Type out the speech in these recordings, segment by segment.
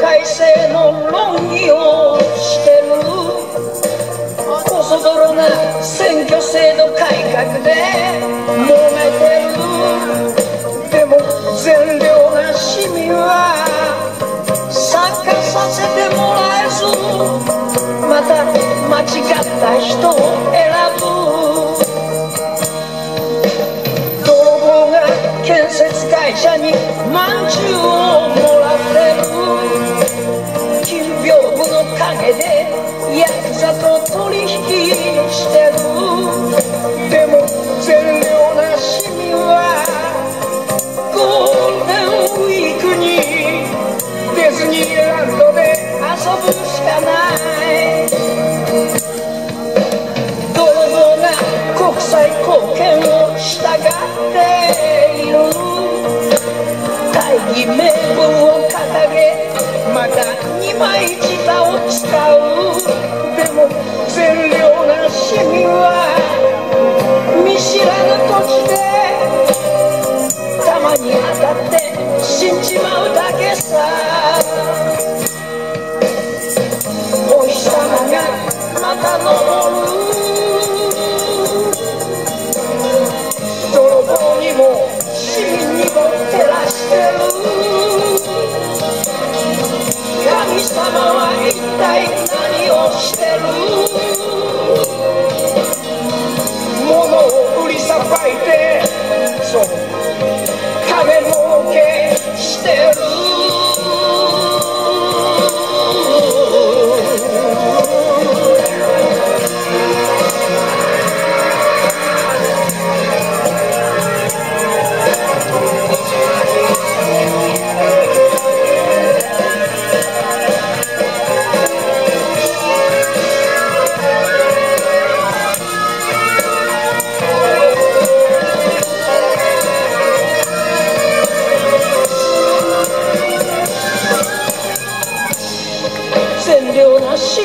改正の論議をしてる。コソ泥な選挙制度改革で揉めてる。でも善良な市民は参加させてもらえずまた間違った人を選ぶ泥棒が建設会社にまんじゅうをヤクザと取引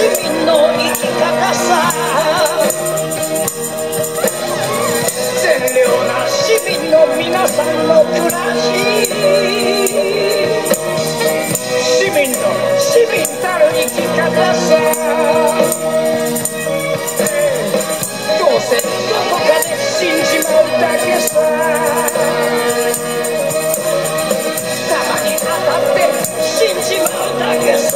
良な市民の生き方さ善良な市民の皆さんの暮らし市民の市民たる生き方さどうせどこかで死んじまうだけさ。たまに当たって死んじまうだけさ。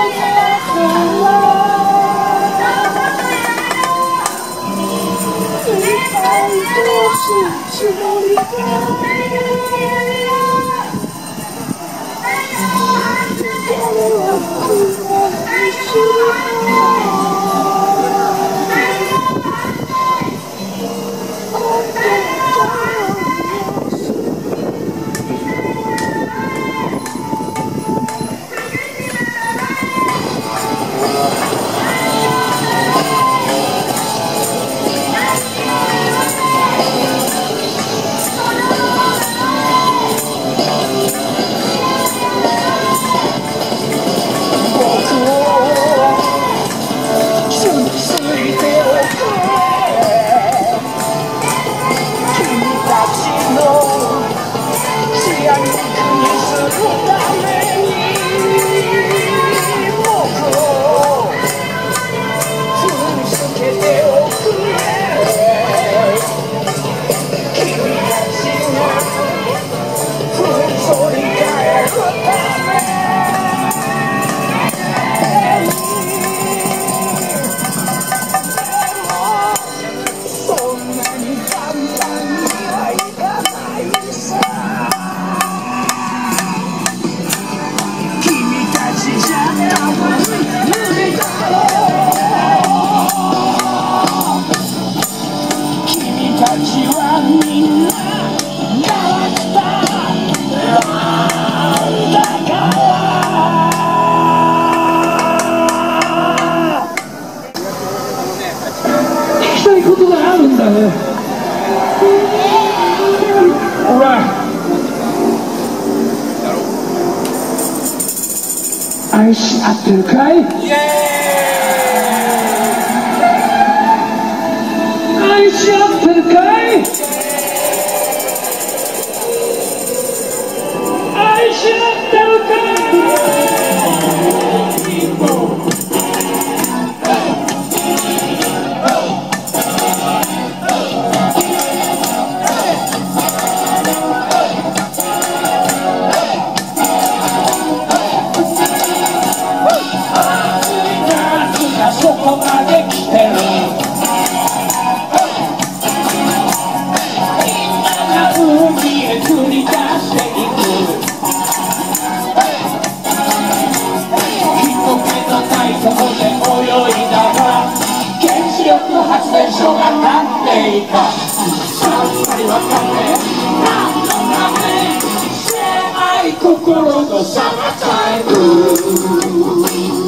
我走了，离。狭い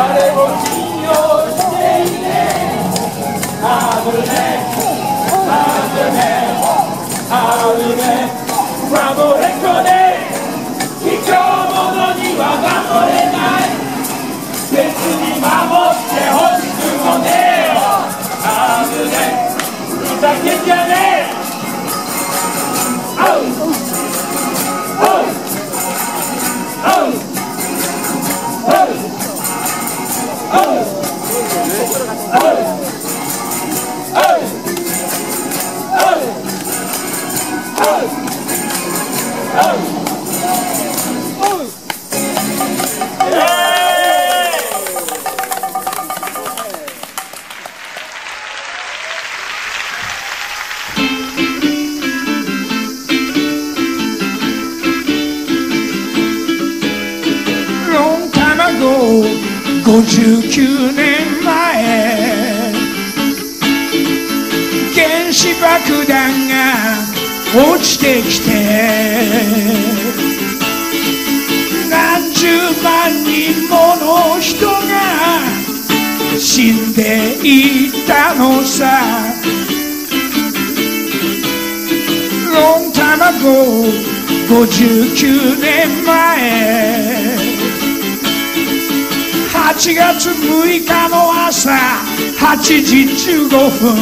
誰59年前原子爆弾が落ちてきて何十万人もの人が死んでいったのさ。ロン卵59年前。8月6日の朝8時15分。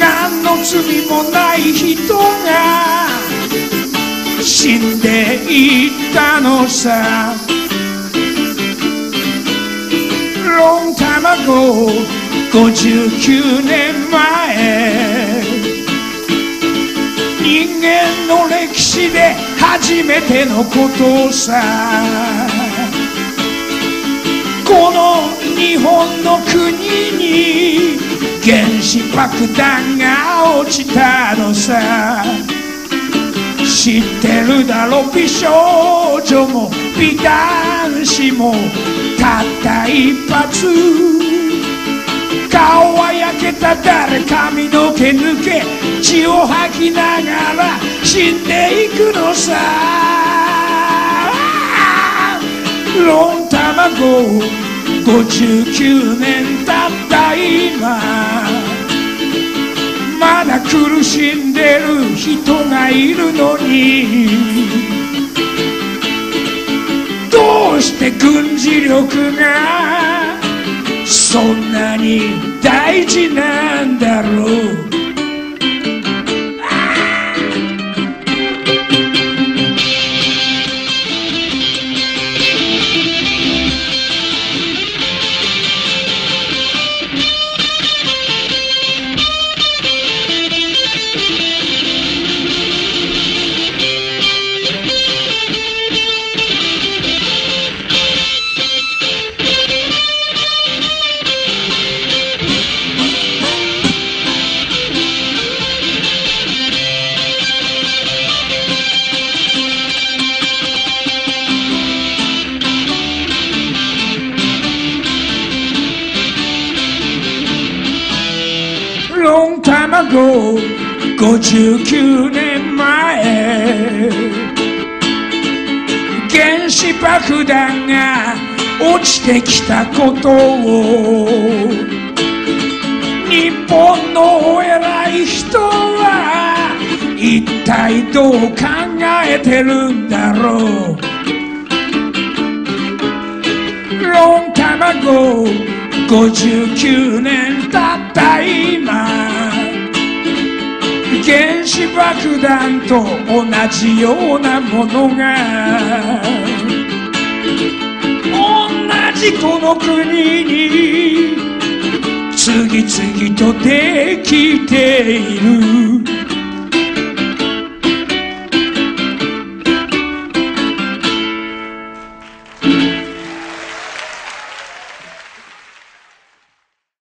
何の罪もない人が死んでいったのさ。ロン卵59年前。人間の歴史で初めてのことさ。この日本の国に原子爆弾が落ちたのさ。知ってるだろ美少女も美男子もたった一発。顔は焼けた誰髪の毛抜け血を吐きながら死んでいくのさ。ロン卵59年経った今まだ苦しんでる人がいるのにどうして軍事力がそんなに大事なんだろう？59年前原子爆弾が落ちてきたことを日本のお偉い人は一体どう考えてるんだろう？ロン卵59年経った今。原子爆弾と同じようなものが同じこの国に次々とできている。